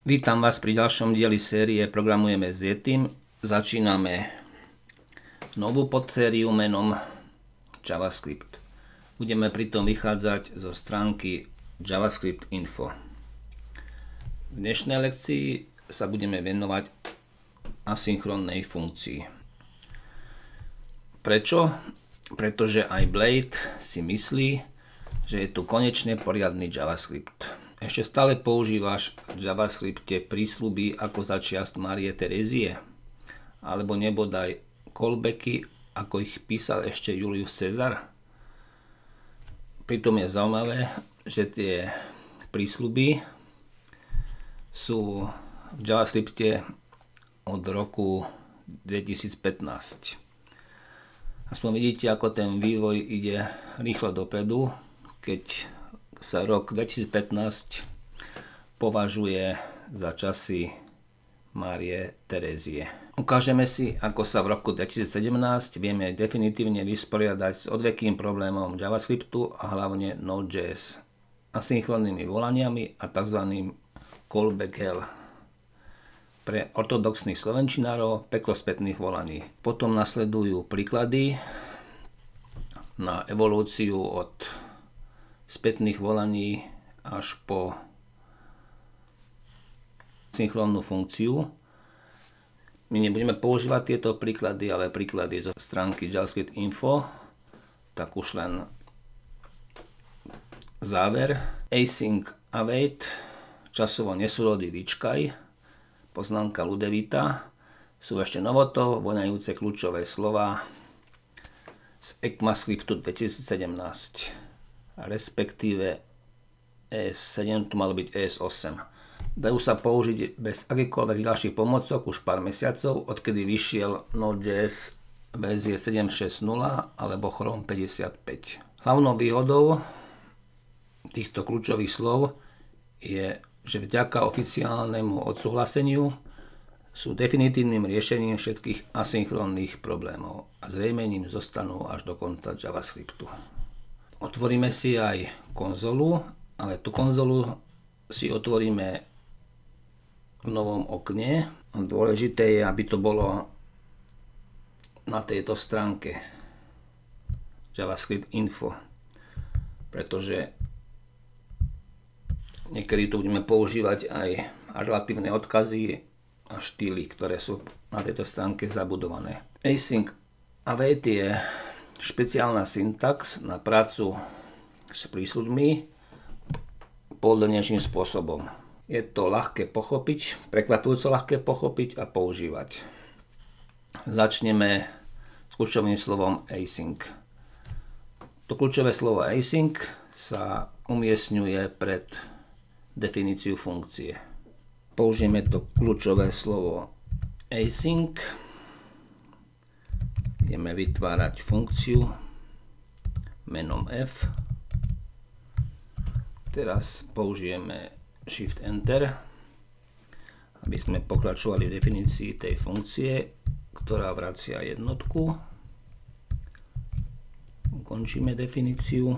Vítam vás pri ďalšom dieli série Programujeme s Yetim. Začíname novú podsériu menom JavaScript. Budeme pritom vychádzať zo stránky JavaScript Info. V dnešnej lekcii sa budeme venovať asynchronnej funkcii. Prečo? Pretože aj Blade si myslí, že je tu konečne poriadny JavaScript ešte stále používaš v JavaScripte prísľuby ako za čiast Marie Terezie? Alebo nebodaj callbacky, ako ich písal ešte Julius Cezar? Pritom je zaujímavé, že tie prísľuby sú v JavaScripte od roku 2015. Aspoň vidíte, ako ten vývoj ide rýchlo dopredu, keď sa rok 2015 považuje za časy Márie Terezie. Ukážeme si, ako sa v roku 2017 vieme definitívne vysporiadať s odvekým problémom JavaScriptu a hlavne Node.js, asynchronnými volaniami a tzv. callback hell pre ortodoxných slovenčinárov peklo spätných volaní. Potom nasledujú príklady na evolúciu od spätných volaní až po synchrónnu funkciu. My nebudeme používať tieto príklady, ale príklady zo stránky JavaScript Info, tak už len záver. Async await, časovo nesúrodý vyčkaj, poznámka Ludevita, sú ešte novoto, voňajúce kľúčové slova z ECMAScriptu 2017 respektíve ES7, tu malo byť ES8. Dajú sa použiť bez akýchkoľvek ďalších pomocok už pár mesiacov, odkedy vyšiel Node.js verzie 7.6.0 alebo Chrome 55. Hlavnou výhodou týchto kľúčových slov je, že vďaka oficiálnemu odsúhlaseniu sú definitívnym riešením všetkých asynchronných problémov a zrejme ním zostanú až do konca JavaScriptu. Otvoríme si aj konzolu, ale tú konzolu si otvoríme v novom okne. Dôležité je, aby to bolo na tejto stránke JavaScript info, pretože niekedy tu budeme používať aj relatívne odkazy a štýly, ktoré sú na tejto stránke zabudované. Async await je špeciálna syntax na prácu s prísudmi pohodlnejším spôsobom. Je to ľahké pochopiť, prekvapujúco ľahké pochopiť a používať. Začneme s kľúčovým slovom async. To kľúčové slovo async sa umiestňuje pred definíciu funkcie. Použijeme to kľúčové slovo async ideme vytvárať funkciu menom f. Teraz použijeme Shift Enter, aby sme pokračovali v definícii tej funkcie, ktorá vracia jednotku. Ukončíme definíciu.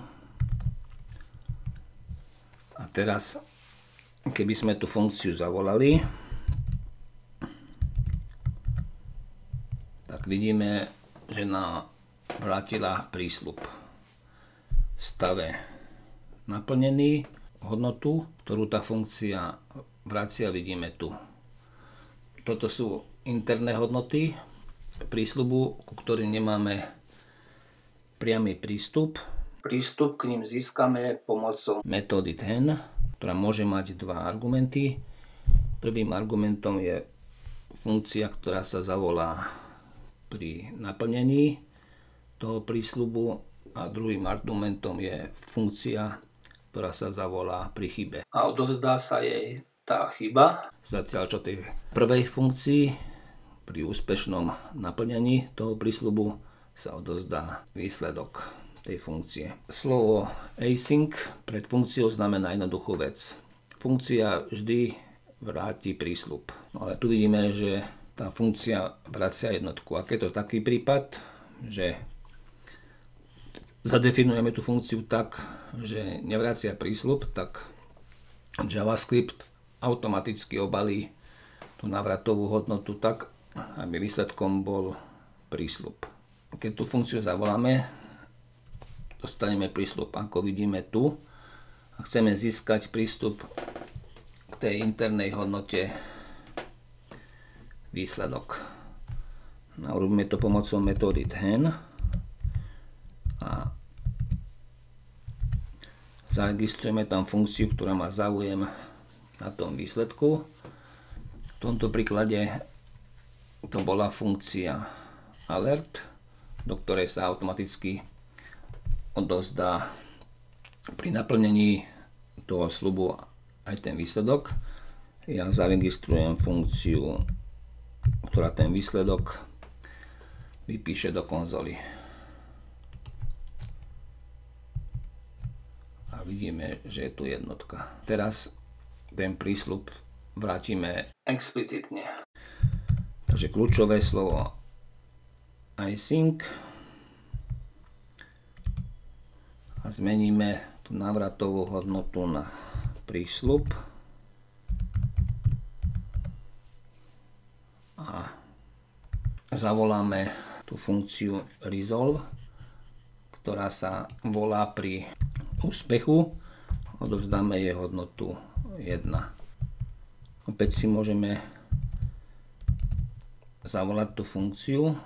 A teraz, keby sme tú funkciu zavolali, tak vidíme, že nám vrátila prísľub v stave naplnený hodnotu, ktorú tá funkcia vracia, vidíme tu. Toto sú interné hodnoty prísľubu, ku ktorým nemáme priamy prístup. Prístup k ním získame pomocou metódy ten, ktorá môže mať dva argumenty. Prvým argumentom je funkcia, ktorá sa zavolá pri naplnení toho prísľubu a druhým argumentom je funkcia, ktorá sa zavolá pri chybe. A odovzdá sa jej tá chyba, zatiaľ čo tej prvej funkcii pri úspešnom naplnení toho prísľubu sa odozdá výsledok tej funkcie. Slovo async pred funkciou znamená jednoduchú vec. Funkcia vždy vráti prísľub. No ale tu vidíme, že tá funkcia vracia jednotku. Ak je to taký prípad, že zadefinujeme tú funkciu tak, že nevracia prísľub, tak JavaScript automaticky obalí tú návratovú hodnotu tak, aby výsledkom bol prísľub. Keď tú funkciu zavoláme, dostaneme prísľub, ako vidíme tu. A chceme získať prístup k tej internej hodnote výsledok. No, robíme to pomocou metódy THEN a zaregistrujeme tam funkciu, ktorá má záujem na tom výsledku. V tomto príklade to bola funkcia alert, do ktorej sa automaticky odozdá pri naplnení toho slubu aj ten výsledok. Ja zaregistrujem funkciu, ktorá ten výsledok vypíše do konzoly. A vidíme, že je tu jednotka. Teraz ten prísľub vrátime explicitne. Takže kľúčové slovo iSync a zmeníme tú návratovú hodnotu na prísľub a zavoláme tú funkciu resolve, ktorá sa volá pri úspechu. Odovzdáme jej hodnotu 1. Opäť si môžeme zavolať tú funkciu.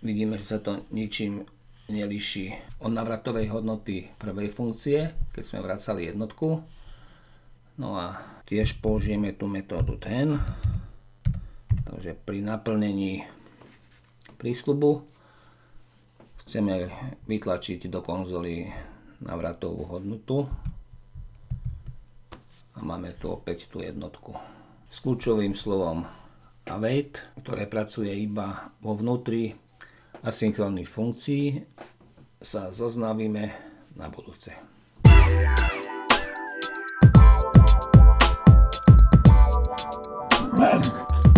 Vidíme, že sa to ničím nelíši od navratovej hodnoty prvej funkcie, keď sme vracali jednotku. No a tiež použijeme tú metódu ten. Takže pri naplnení prísľubu. Chceme vytlačiť do konzoly navratovú hodnotu a máme tu opäť tú jednotku. S kľúčovým slovom await, ktoré pracuje iba vo vnútri asynchronných funkcií, sa zoznavíme na budúce. Thank